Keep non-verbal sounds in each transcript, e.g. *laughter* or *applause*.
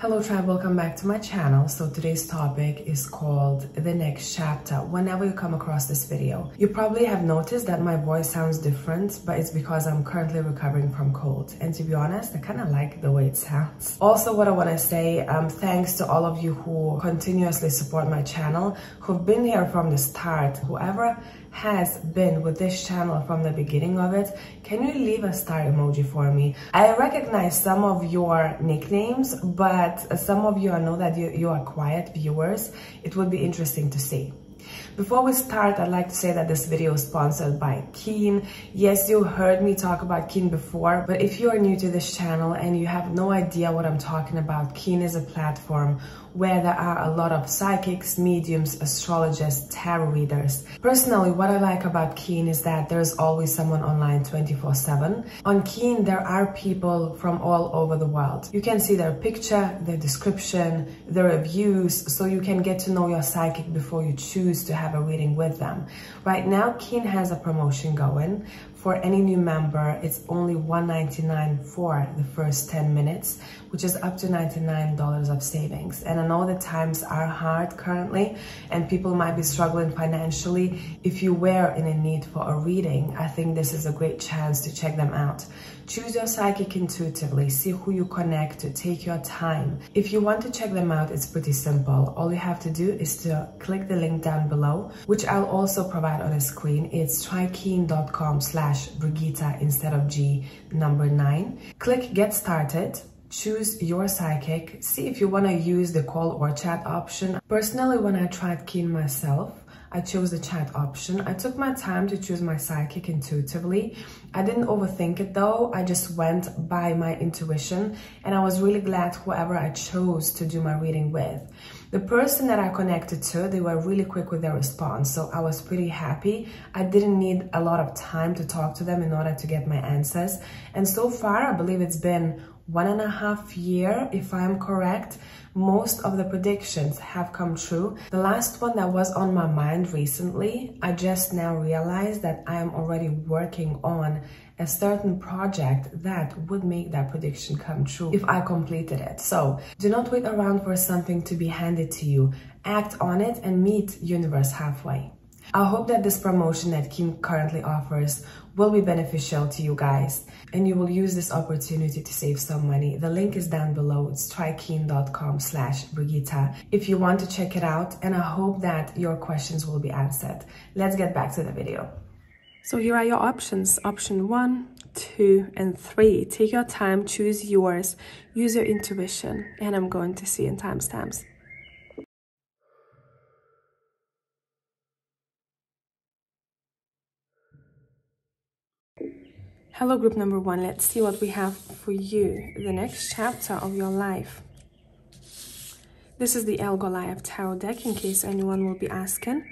Hello tribe, welcome back to my channel. So today's topic is called The Next Chapter. Whenever you come across this video, you probably have noticed that my voice sounds different, but it's because I'm currently recovering from cold. And to be honest, I kind of like the way it sounds. Also, what I want to say, um, thanks to all of you who continuously support my channel, who've been here from the start, whoever has been with this channel from the beginning of it, can you leave a star emoji for me? I recognize some of your nicknames, but some of you, I know that you, you are quiet viewers. It would be interesting to see. Before we start, I'd like to say that this video is sponsored by Keen. Yes, you heard me talk about Keen before, but if you are new to this channel and you have no idea what I'm talking about, Keen is a platform where there are a lot of psychics, mediums, astrologers, tarot readers. Personally, what I like about Keen is that there's always someone online 24-7. On Keen, there are people from all over the world. You can see their picture, their description, their reviews, so you can get to know your psychic before you choose to have a reading with them. Right now, Keen has a promotion going. For any new member, it's only $1.99 for the first 10 minutes, which is up to $99 of savings. And I know the times are hard currently and people might be struggling financially. If you were in a need for a reading, I think this is a great chance to check them out. Choose your psychic intuitively, see who you connect to, take your time. If you want to check them out, it's pretty simple. All you have to do is to click the link down below, which I'll also provide on the screen. It's trykeen.com slash Brigita instead of G number nine. Click get started choose your psychic see if you want to use the call or chat option personally when i tried keen myself I chose the chat option. I took my time to choose my psychic intuitively. I didn't overthink it though. I just went by my intuition and I was really glad whoever I chose to do my reading with. The person that I connected to, they were really quick with their response. So I was pretty happy. I didn't need a lot of time to talk to them in order to get my answers. And so far, I believe it's been one and a half year, if I'm correct, most of the predictions have come true. The last one that was on my mind recently, I just now realized that I am already working on a certain project that would make that prediction come true if I completed it. So do not wait around for something to be handed to you. Act on it and meet universe halfway. I hope that this promotion that Keen currently offers will be beneficial to you guys and you will use this opportunity to save some money. The link is down below. It's trykeen.com slash Brigita if you want to check it out and I hope that your questions will be answered. Let's get back to the video. So here are your options. Option one, two, and three. Take your time, choose yours, use your intuition, and I'm going to see in timestamps. Hello, group number one. Let's see what we have for you. The next chapter of your life. This is the El Goliath Tarot deck in case anyone will be asking.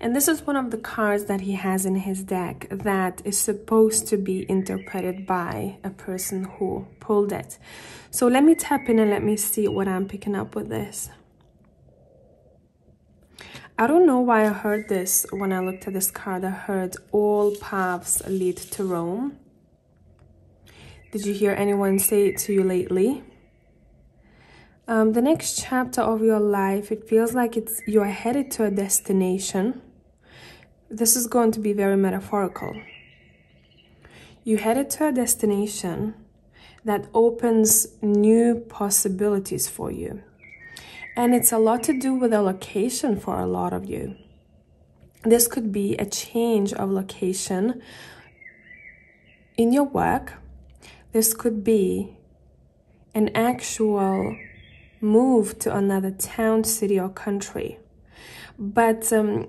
And this is one of the cards that he has in his deck that is supposed to be interpreted by a person who pulled it. So let me tap in and let me see what I'm picking up with this. I don't know why I heard this when I looked at this card. I heard all paths lead to Rome. Did you hear anyone say it to you lately? Um, the next chapter of your life, it feels like it's you're headed to a destination. This is going to be very metaphorical. You headed to a destination that opens new possibilities for you. And it's a lot to do with a location for a lot of you. This could be a change of location in your work this could be an actual move to another town, city, or country. But um,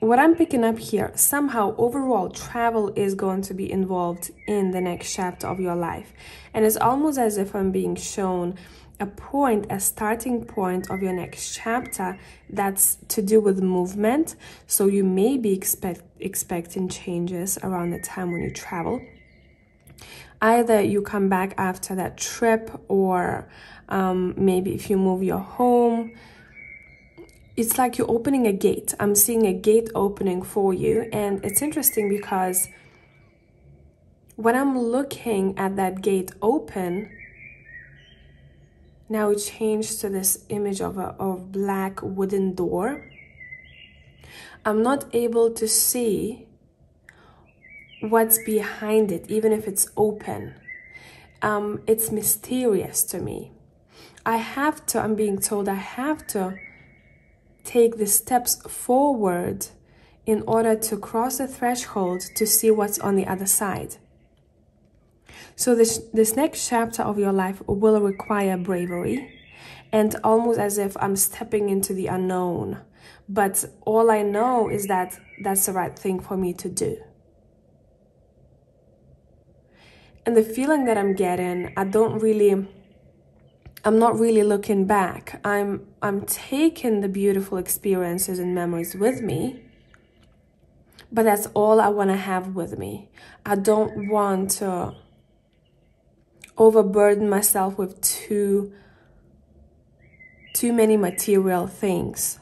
what I'm picking up here, somehow overall travel is going to be involved in the next chapter of your life. And it's almost as if I'm being shown a point, a starting point of your next chapter that's to do with movement. So you may be expect, expecting changes around the time when you travel either you come back after that trip or um, maybe if you move your home it's like you're opening a gate i'm seeing a gate opening for you and it's interesting because when i'm looking at that gate open now change to this image of a of black wooden door. I'm not able to see what's behind it, even if it's open. Um, it's mysterious to me. I have to, I'm being told I have to take the steps forward in order to cross the threshold to see what's on the other side. So this this next chapter of your life will require bravery and almost as if I'm stepping into the unknown. But all I know is that that's the right thing for me to do. And the feeling that I'm getting, I don't really I'm not really looking back. I'm I'm taking the beautiful experiences and memories with me. But that's all I want to have with me. I don't want to overburden myself with too too many material things.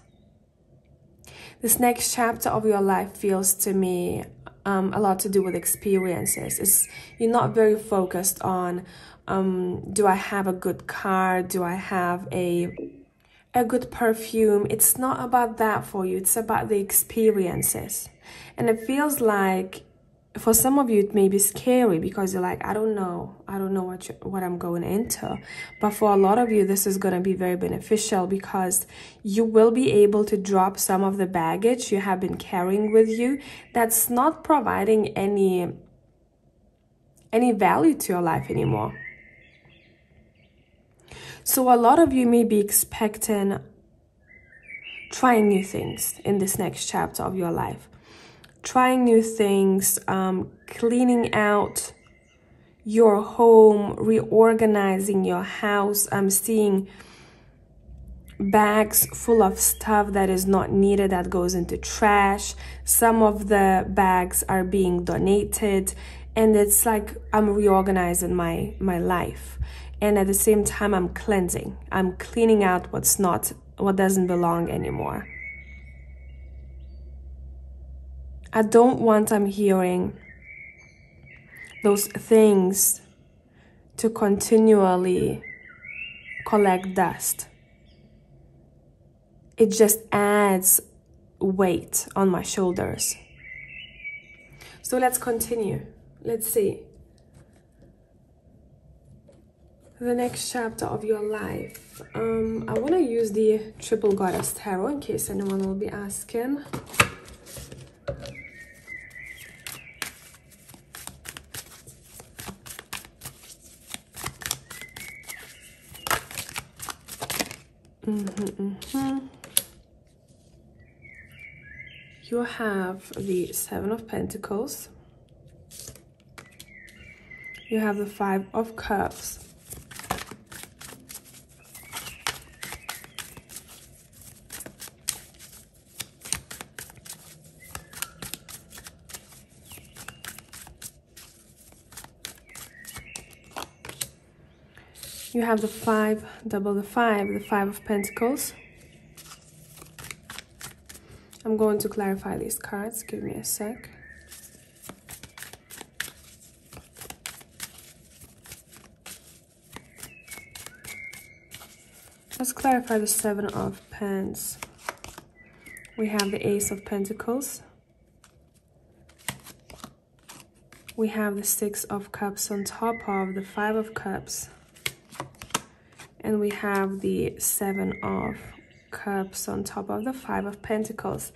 This next chapter of your life feels to me um, a lot to do with experiences. It's, you're not very focused on um, do I have a good car? Do I have a a good perfume? It's not about that for you. It's about the experiences. And it feels like for some of you it may be scary because you're like, I don't know. I don't know what you, what I'm going into. But for a lot of you this is going to be very beneficial because you will be able to drop some of the baggage you have been carrying with you that's not providing any any value to your life anymore. So a lot of you may be expecting trying new things in this next chapter of your life. Trying new things, um, cleaning out your home, reorganizing your house. I'm seeing bags full of stuff that is not needed that goes into trash. Some of the bags are being donated and it's like I'm reorganizing my my life and at the same time i'm cleansing i'm cleaning out what's not what doesn't belong anymore i don't want i'm hearing those things to continually collect dust it just adds weight on my shoulders so let's continue let's see the next chapter of your life. Um, I want to use the Triple Goddess Tarot in case anyone will be asking. Mm -hmm, mm -hmm. You have the Seven of Pentacles. You have the Five of Cups you have the five, double the five, the five of pentacles. I'm going to clarify these cards. Give me a sec. Let's clarify the seven of pens. We have the ace of pentacles. We have the six of cups on top of the five of cups and we have the seven of cups on top of the five of pentacles.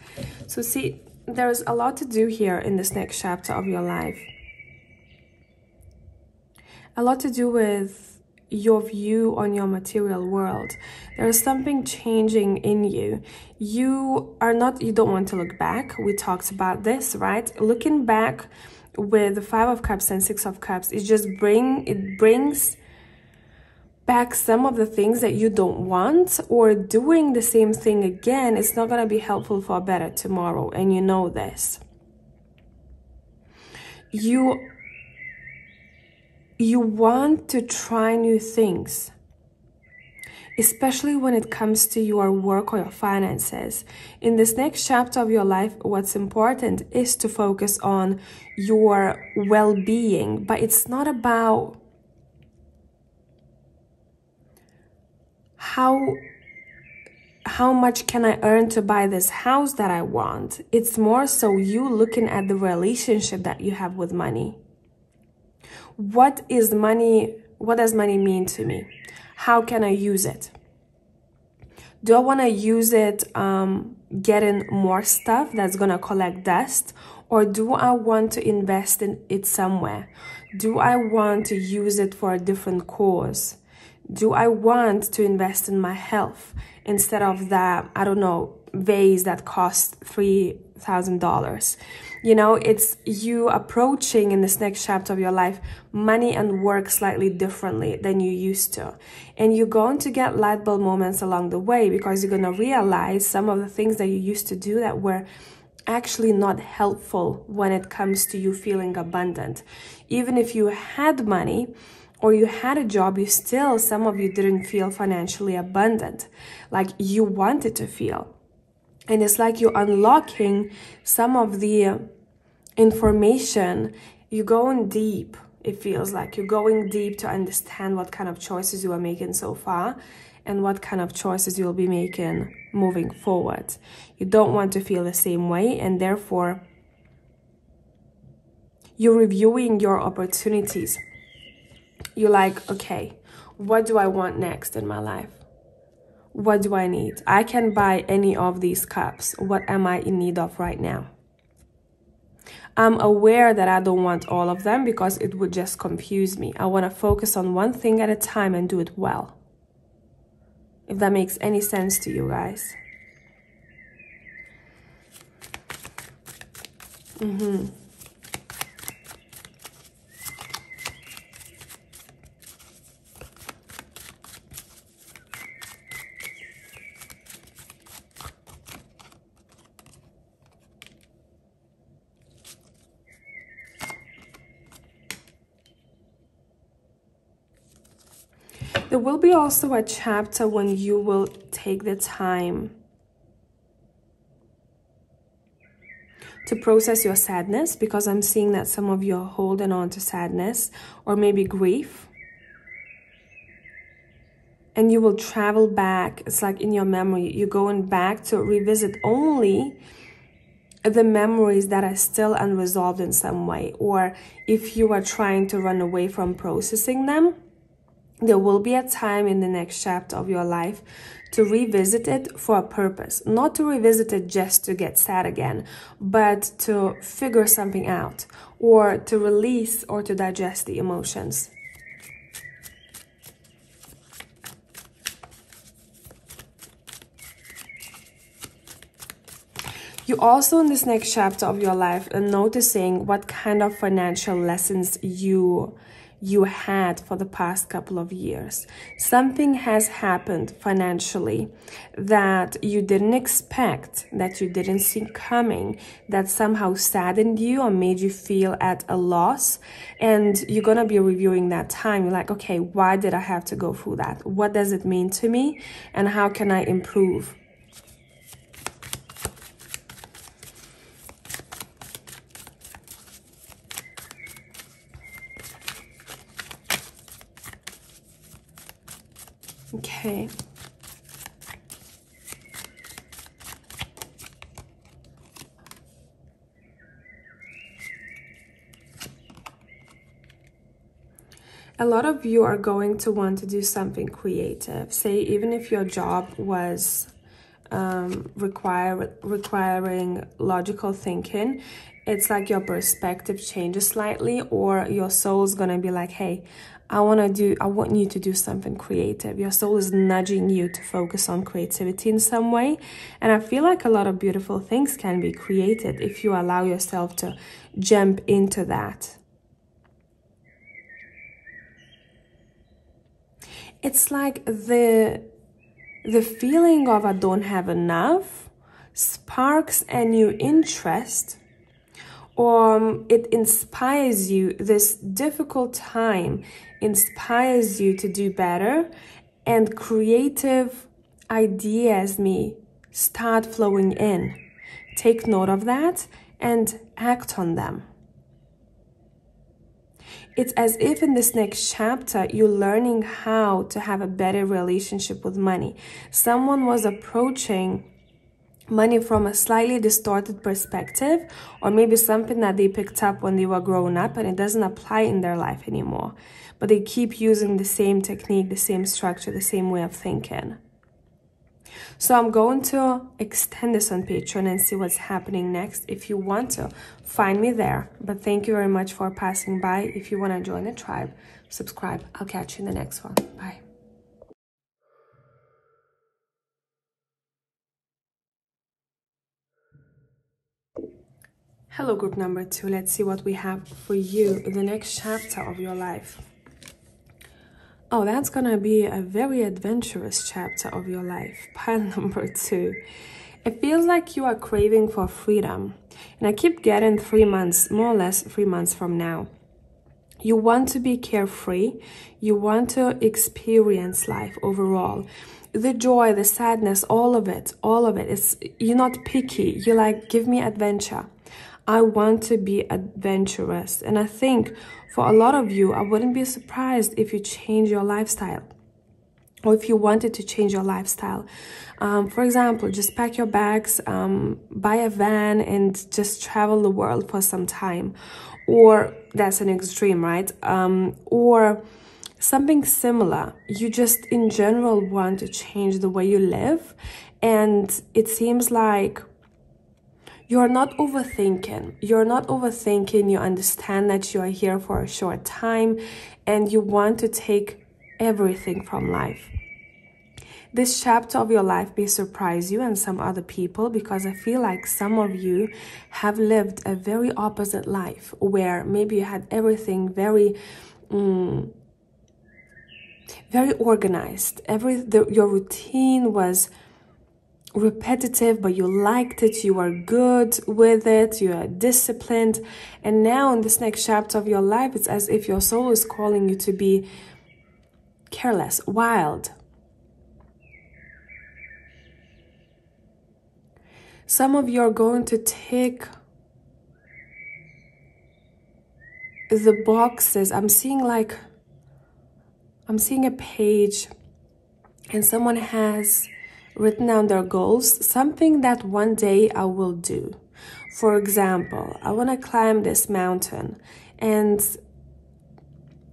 So see there's a lot to do here in this next chapter of your life. A lot to do with your view on your material world. There's something changing in you. You are not you don't want to look back. We talked about this right? Looking back with the five of cups and six of cups it just bring it brings back some of the things that you don't want or doing the same thing again it's not going to be helpful for better tomorrow and you know this you you want to try new things especially when it comes to your work or your finances. In this next chapter of your life, what's important is to focus on your well being, but it's not about how how much can I earn to buy this house that I want? It's more so you looking at the relationship that you have with money. What is money? What does money mean to me? How can I use it? Do I want to use it um, getting more stuff that's going to collect dust? Or do I want to invest in it somewhere? Do I want to use it for a different cause? Do I want to invest in my health instead of that, I don't know, vase that costs $3,000? You know, it's you approaching in this next chapter of your life money and work slightly differently than you used to. And you're going to get light bulb moments along the way because you're going to realize some of the things that you used to do that were actually not helpful when it comes to you feeling abundant. Even if you had money, or you had a job, you still, some of you didn't feel financially abundant, like you wanted to feel. And it's like you're unlocking some of the information, you're going deep. It feels like you're going deep to understand what kind of choices you are making so far and what kind of choices you'll be making moving forward. You don't want to feel the same way, and therefore, you're reviewing your opportunities. You're like, okay, what do I want next in my life? What do I need? I can buy any of these cups. What am I in need of right now? I'm aware that I don't want all of them because it would just confuse me. I want to focus on one thing at a time and do it well. If that makes any sense to you guys. Mm-hmm. There will be also a chapter when you will take the time to process your sadness because I'm seeing that some of you are holding on to sadness or maybe grief. And you will travel back. It's like in your memory, you're going back to revisit only the memories that are still unresolved in some way. Or if you are trying to run away from processing them, there will be a time in the next chapter of your life to revisit it for a purpose. Not to revisit it just to get sad again, but to figure something out or to release or to digest the emotions. You also in this next chapter of your life are noticing what kind of financial lessons you you had for the past couple of years. Something has happened financially that you didn't expect, that you didn't see coming, that somehow saddened you or made you feel at a loss. And you're going to be reviewing that time. You're like, okay, why did I have to go through that? What does it mean to me? And how can I improve? Okay. A lot of you are going to want to do something creative. Say, even if your job was um, require, requiring logical thinking, it's like your perspective changes slightly, or your soul is going to be like, hey, I want to do I want you to do something creative. Your soul is nudging you to focus on creativity in some way. And I feel like a lot of beautiful things can be created if you allow yourself to jump into that. It's like the the feeling of I don't have enough sparks a new interest or um, it inspires you this difficult time inspires you to do better and creative ideas may start flowing in take note of that and act on them it's as if in this next chapter you're learning how to have a better relationship with money. Someone was approaching money from a slightly distorted perspective or maybe something that they picked up when they were growing up and it doesn't apply in their life anymore. But they keep using the same technique the same structure the same way of thinking. So i'm going to extend this on patreon and see what's happening next. If you want to find me there. But thank you very much for passing by. If you want to join the tribe subscribe. I'll catch you in the next one. Bye Hello, group number two. Let's see what we have for you the next chapter of your life. Oh, that's gonna be a very adventurous chapter of your life. *laughs* Pile number two. It feels like you are craving for freedom. And I keep getting three months, more or less three months from now. You want to be carefree. You want to experience life overall the joy, the sadness, all of it, all of it. It's you're not picky. You're like, give me adventure. I want to be adventurous. And I think for a lot of you, I wouldn't be surprised if you change your lifestyle or if you wanted to change your lifestyle. Um, for example, just pack your bags, um, buy a van, and just travel the world for some time. Or that's an extreme, right? Um, or something similar. You just in general want to change the way you live. And it seems like you're not overthinking. You're not overthinking. You understand that you are here for a short time and you want to take everything from life. This chapter of your life may surprise you and some other people because I feel like some of you have lived a very opposite life where maybe you had everything very. Um, very organized. Every the, your routine was repetitive, but you liked it, you are good with it, you are disciplined. And now, in this next chapter of your life, it's as if your soul is calling you to be careless, wild. Some of you are going to take the boxes. I'm seeing like, I'm seeing a page, and someone has written down their goals, something that one day I will do. For example, I want to climb this mountain and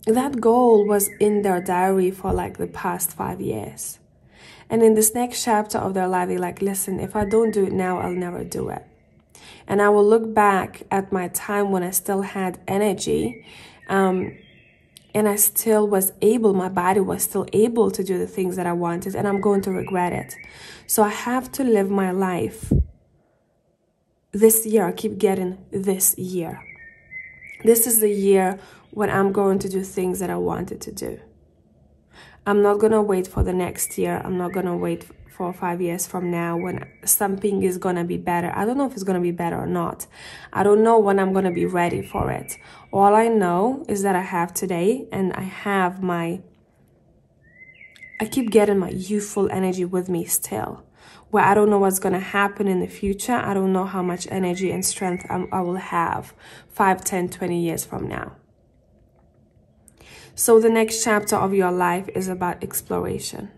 that goal was in their diary for like the past five years. And in this next chapter of their life, they're like, listen, if I don't do it now, I'll never do it. And I will look back at my time when I still had energy um, and I still was able, my body was still able to do the things that I wanted, and I'm going to regret it. So I have to live my life this year. I keep getting this year. This is the year when I'm going to do things that I wanted to do. I'm not going to wait for the next year. I'm not going to wait four or five years from now when something is going to be better. I don't know if it's going to be better or not. I don't know when I'm going to be ready for it. All I know is that I have today and I have my, I keep getting my youthful energy with me still. Where I don't know what's going to happen in the future. I don't know how much energy and strength I'm, I will have 5, 10, 20 years from now. So the next chapter of your life is about exploration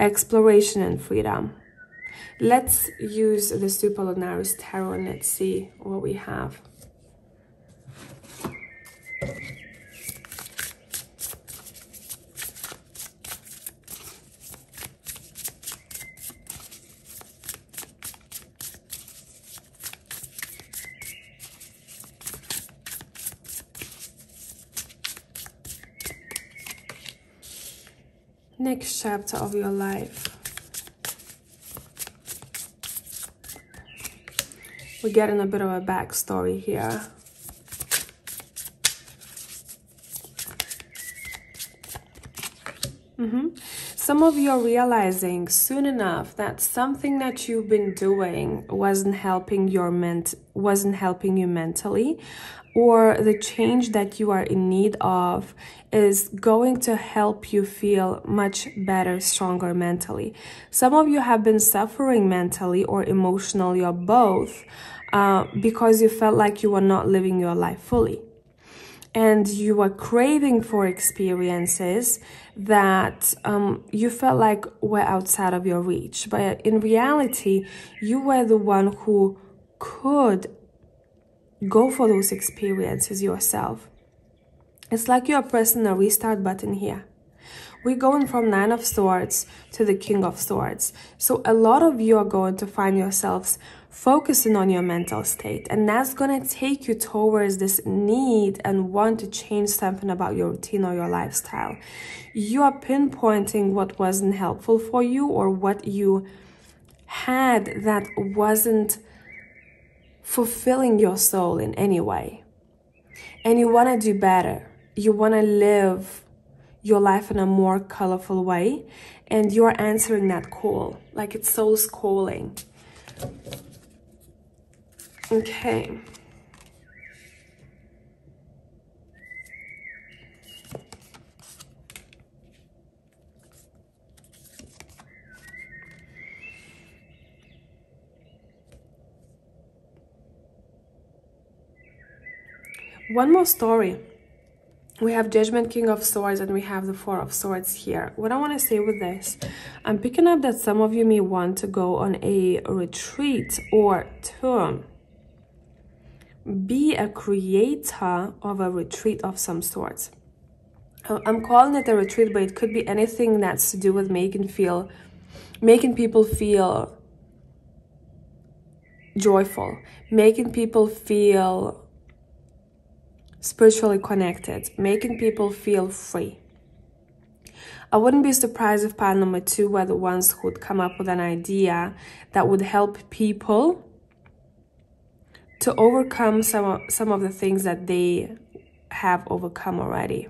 exploration and freedom. Let's use the Super Lunaris Tarot and let's see what we have. Next chapter of your life. We're getting a bit of a backstory here. Mm -hmm. Some of you are realizing soon enough that something that you've been doing wasn't helping your ment wasn't helping you mentally or the change that you are in need of is going to help you feel much better, stronger mentally. Some of you have been suffering mentally or emotionally or both uh, because you felt like you were not living your life fully. and you were craving for experiences that um, you felt like were outside of your reach. But in reality, you were the one who could go for those experiences yourself. It's like you're pressing a restart button here. We're going from Nine of Swords to the King of Swords. So a lot of you are going to find yourselves focusing on your mental state and that's going to take you towards this need and want to change something about your routine or your lifestyle. You are pinpointing what wasn't helpful for you or what you had that wasn't fulfilling your soul in any way. And you want to do better. You want to live your life in a more colorful way. And you're answering that call, like it's soul's calling. Okay. One more story. We have Judgment King of Swords and we have the Four of Swords here. What I want to say with this, I'm picking up that some of you may want to go on a retreat or to be a creator of a retreat of some sort. Uh, I'm calling it a retreat, but it could be anything that's to do with making feel, making people feel joyful, making people feel spiritually connected, making people feel free. I wouldn't be surprised if part number two were the ones who would come up with an idea that would help people to overcome some of, some of the things that they have overcome already.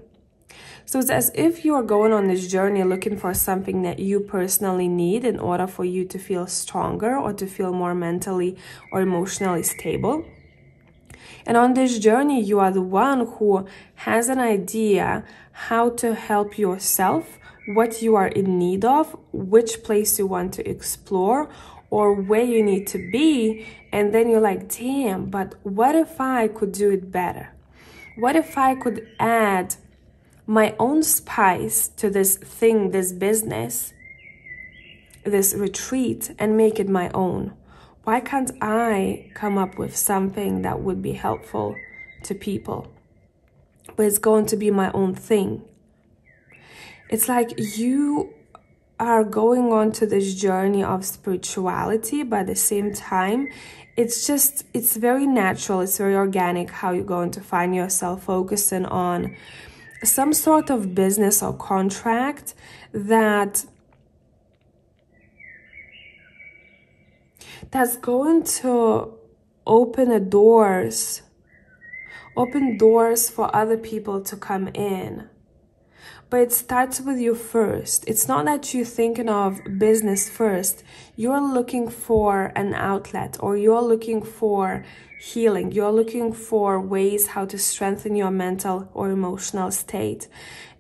So it's as if you are going on this journey looking for something that you personally need in order for you to feel stronger or to feel more mentally or emotionally stable. And on this journey, you are the one who has an idea how to help yourself, what you are in need of, which place you want to explore, or where you need to be. And then you're like, damn, but what if I could do it better? What if I could add my own spice to this thing, this business, this retreat, and make it my own? Why can't I come up with something that would be helpful to people? But it's going to be my own thing. It's like you are going on to this journey of spirituality, but at the same time, it's just, it's very natural, it's very organic how you're going to find yourself focusing on some sort of business or contract that that's going to open the doors, open doors for other people to come in. But it starts with you first. It's not that you're thinking of business first. You're looking for an outlet or you're looking for healing. You're looking for ways how to strengthen your mental or emotional state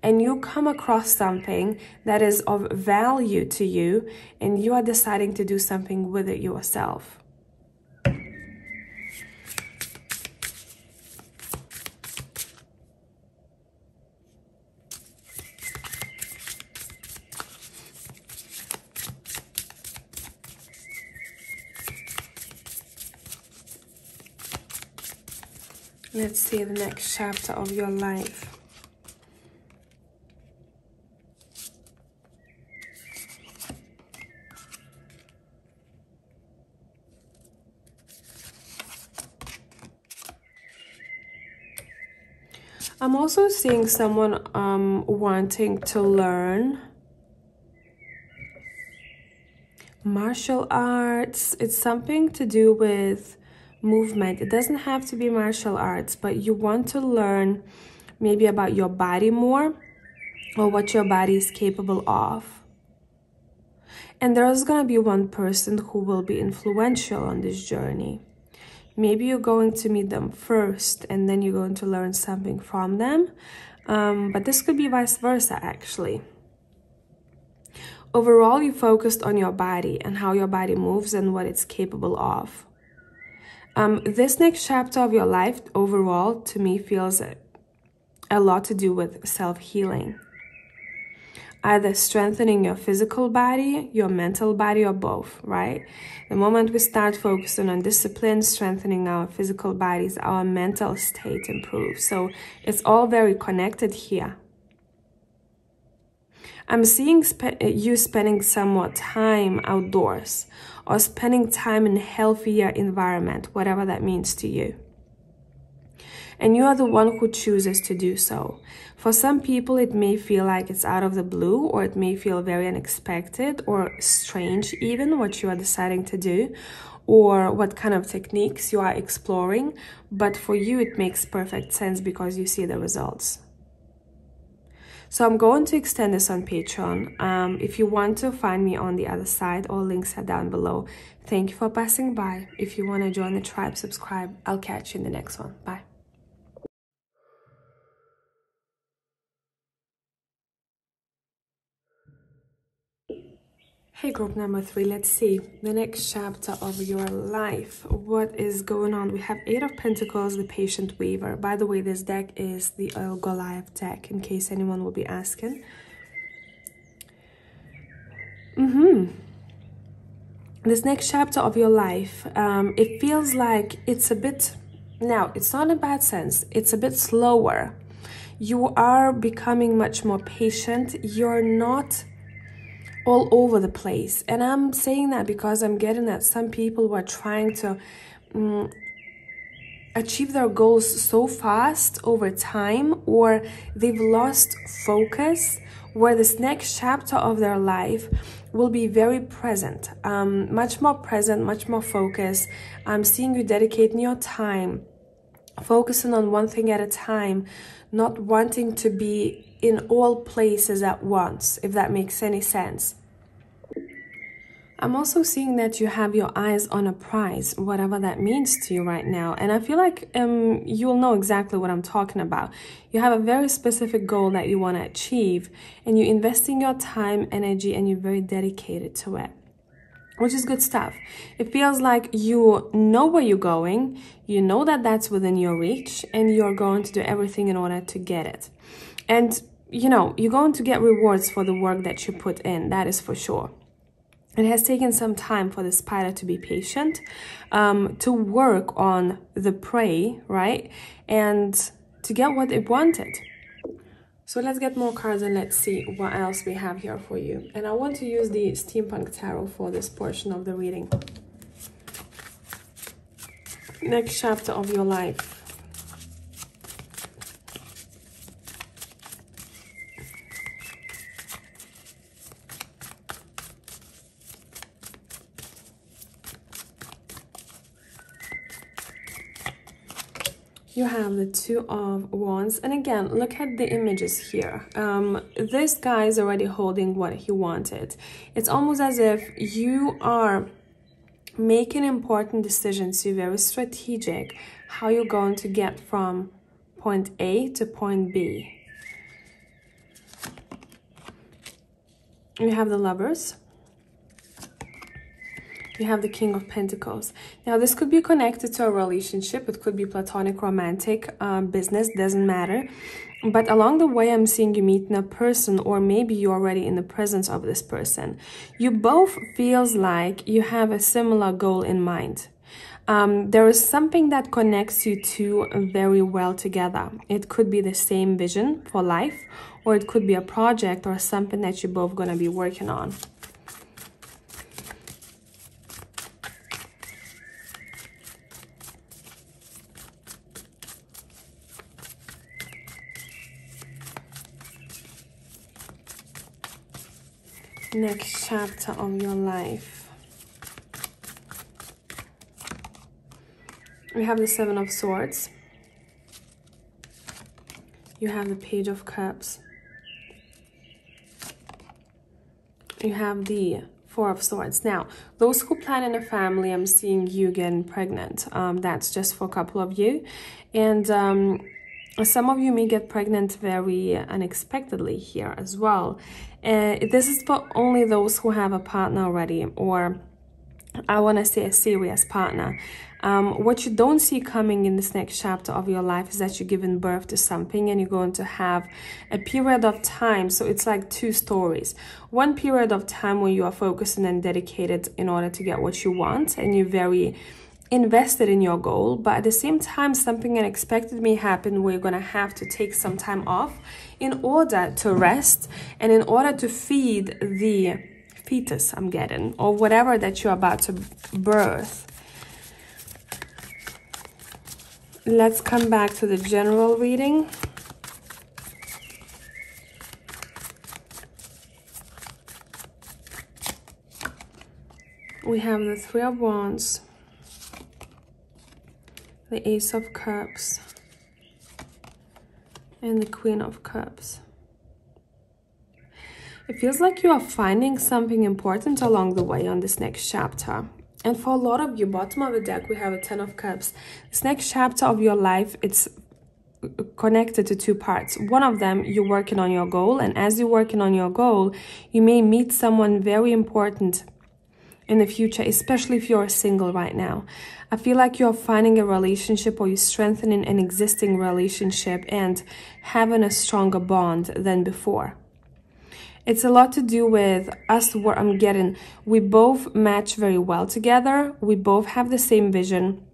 and you come across something that is of value to you and you are deciding to do something with it yourself. Let's see the next chapter of your life. I'm also seeing someone um, wanting to learn martial arts. It's something to do with movement. It doesn't have to be martial arts, but you want to learn maybe about your body more or what your body is capable of. And there's going to be one person who will be influential on this journey. Maybe you're going to meet them first and then you're going to learn something from them. Um, but this could be vice versa, actually. Overall, you focused on your body and how your body moves and what it's capable of. Um, this next chapter of your life, overall, to me, feels a lot to do with self-healing either strengthening your physical body, your mental body, or both, right? The moment we start focusing on discipline, strengthening our physical bodies, our mental state improves. So it's all very connected here. I'm seeing spe you spending some more time outdoors or spending time in a healthier environment, whatever that means to you and you are the one who chooses to do so. For some people, it may feel like it's out of the blue, or it may feel very unexpected or strange, even what you are deciding to do, or what kind of techniques you are exploring. But for you, it makes perfect sense because you see the results. So I'm going to extend this on Patreon. Um, if you want to find me on the other side, all links are down below. Thank you for passing by. If you want to join the tribe, subscribe. I'll catch you in the next one. Bye. Hey, group number three, let's see the next chapter of your life. What is going on? We have Eight of Pentacles, the Patient Weaver. By the way, this deck is the Oil Goliath deck, in case anyone will be asking. Mm-hmm. This next chapter of your life, um, it feels like it's a bit, now, it's not in a bad sense, it's a bit slower. You are becoming much more patient. You're not all over the place. And I'm saying that because I'm getting that some people were trying to um, achieve their goals so fast over time or they've lost focus where this next chapter of their life will be very present, um, much more present, much more focused. I'm seeing you dedicating your time, focusing on one thing at a time, not wanting to be in all places at once, if that makes any sense. I'm also seeing that you have your eyes on a prize, whatever that means to you right now. And I feel like um, you'll know exactly what I'm talking about. You have a very specific goal that you want to achieve, and you're investing your time, energy, and you're very dedicated to it which is good stuff. It feels like you know where you're going, you know that that's within your reach, and you're going to do everything in order to get it. And you know, you're going to get rewards for the work that you put in, that is for sure. It has taken some time for the spider to be patient, um, to work on the prey, right? And to get what it wanted. So let's get more cards and let's see what else we have here for you. And I want to use the Steampunk Tarot for this portion of the reading. Next chapter of your life. You have the two of wands. And again look at the images here. Um, this guy is already holding what he wanted. It's almost as if you are making important decisions. You're very strategic. How you're going to get from point a to point b? You have the lovers you have the King of Pentacles. Now, this could be connected to a relationship. It could be platonic, romantic, um, business, doesn't matter. But along the way, I'm seeing you meeting a person or maybe you're already in the presence of this person. You both feels like you have a similar goal in mind. Um, there is something that connects you two very well together. It could be the same vision for life, or it could be a project or something that you're both going to be working on. Next chapter of your life. We have the Seven of Swords. You have the Page of Cups. You have the Four of Swords. Now, those who plan in a family, I'm seeing you getting pregnant. Um, that's just for a couple of you. And um, some of you may get pregnant very unexpectedly here as well. Uh, this is for only those who have a partner already or I want to say a serious partner. Um, what you don't see coming in this next chapter of your life is that you're giving birth to something and you're going to have a period of time. So it's like two stories. One period of time when you are focusing and dedicated in order to get what you want and you're very invested in your goal but at the same time something unexpected may happen where you're to have to take some time off in order to rest and in order to feed the fetus i'm getting or whatever that you're about to birth let's come back to the general reading. We have the Three of Wands, the Ace of Cups, and the Queen of Cups. It feels like you are finding something important along the way on this next chapter. And for a lot of you, bottom of the deck, we have a Ten of Cups. This next chapter of your life, it's connected to two parts. One of them, you're working on your goal. And as you're working on your goal, you may meet someone very important in the future, especially if you're single right now. I feel like you're finding a relationship or you're strengthening an existing relationship and having a stronger bond than before. It's a lot to do with us what I'm getting. We both match very well together. We both have the same vision.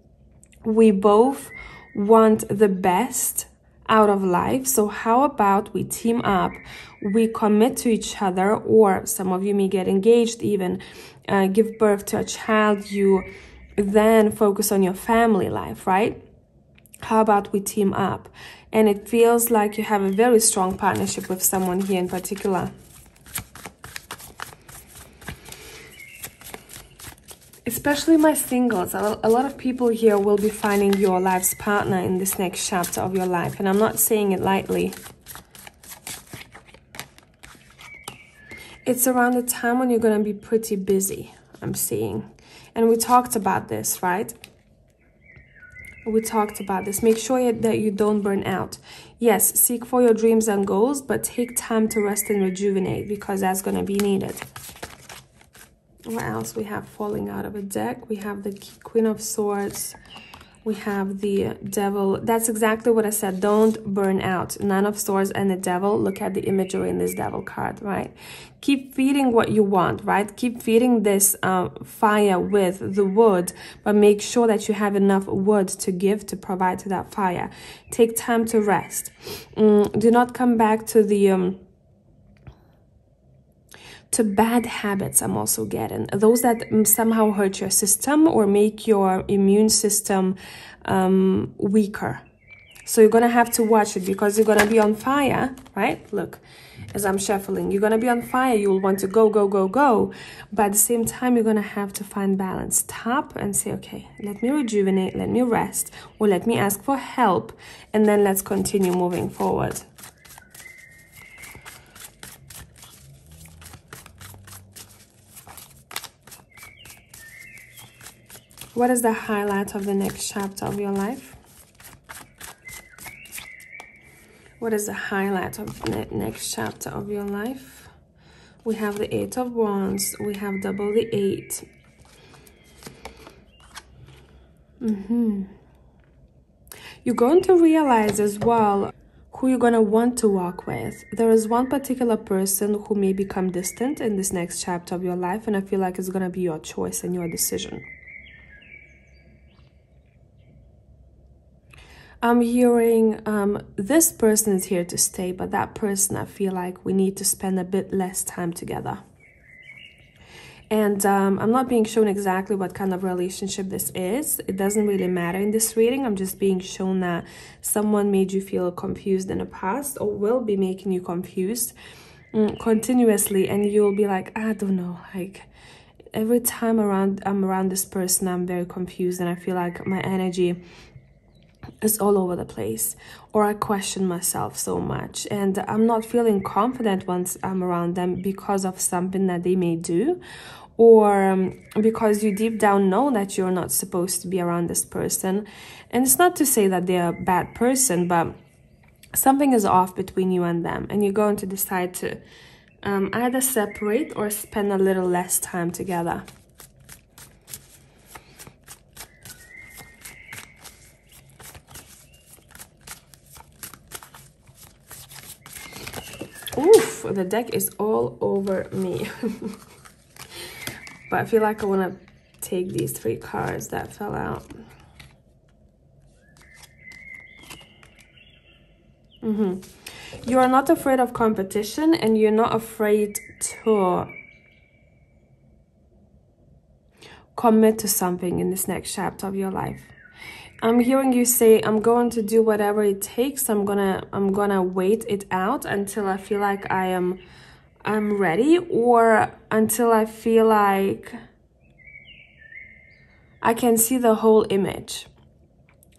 We both want the best out of life. So how about we team up, we commit to each other, or some of you may get engaged even, uh, give birth to a child, you then focus on your family life, right? How about we team up? And it feels like you have a very strong partnership with someone here in particular. especially my singles a lot of people here will be finding your life's partner in this next chapter of your life and i'm not saying it lightly it's around the time when you're going to be pretty busy i'm seeing. And we talked about this right? We talked about this. Make sure that you don't burn out. Yes seek for your dreams and goals but take time to rest and rejuvenate because that's going to be needed. What else? We have falling out of a deck. We have the queen of swords we have the devil. That's exactly what i said. Don't burn out. Nine of swords and the devil. Look at the imagery in this devil card right? Keep feeding what you want right? Keep feeding this uh, fire with the wood but make sure that you have enough wood to give to provide to that fire. Take time to rest. Mm, do not come back to the um, to bad habits I'm also getting. Those that somehow hurt your system or make your immune system um, weaker. So you're to have to watch it because you're to be on fire, right? Look, as I'm shuffling, you're to be on fire. You'll want to go, go, go, go. But at the same time, you're to have to find balance. Stop and say, okay, let me rejuvenate, let me rest, or let me ask for help. And then let's continue moving forward. What is the highlight of the next chapter of your life? What is the highlight of the next chapter of your life? We have the Eight of Wands. We have double the Eight. Mm -hmm. You're going to realize as well who you're going to want to walk with. There is one particular person who may become distant in this next chapter of your life, and I feel like it's going to be your choice and your decision. I'm hearing um, this person is here to stay, but that person, I feel like we need to spend a bit less time together. And um, I'm not being shown exactly what kind of relationship this is. It doesn't really matter in this reading. I'm just being shown that someone made you feel confused in the past or will be making you confused mm, continuously. And you'll be like, I don't know, like every time around I'm around this person, I'm very confused and I feel like my energy is all over the place or I question myself so much. And I'm not feeling confident once I'm around them because of something that they may do or um, because you deep down know that you're not supposed to be around this person. And it's not to say that they're a bad person but something is off between you and them and you're going to decide to um, either separate or spend a little less time together Oof, the deck is all over me. *laughs* but I feel like I want to take these three cards that fell out. Mm -hmm. You are not afraid of competition and you're not afraid to commit to something in this next chapter of your life. I'm hearing you say I'm going to do whatever it takes. I'm gonna I'm gonna wait it out until I feel like I am I'm ready or until I feel like I can see the whole image.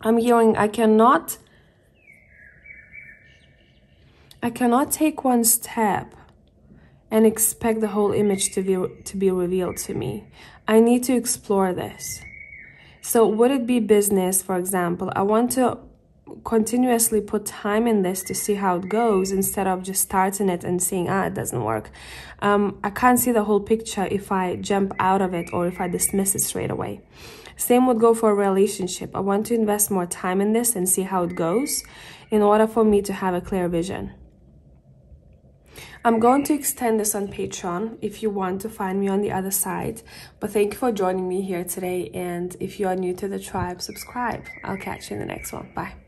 I'm hearing I cannot I cannot take one step and expect the whole image to be to be revealed to me. I need to explore this. So would it be business, for example? I want to continuously put time in this to see how it goes instead of just starting it and seeing ah it doesn't work. Um, i can't see the whole picture if i jump out of it or if i dismiss it straight away. Same would go for a relationship. I want to invest more time in this and see how it goes in order for me to have a clear vision I'm going to extend this on Patreon if you want to find me on the other side. But thank you for joining me here today. And if you are new to the tribe, subscribe. I'll catch you in the next one. Bye.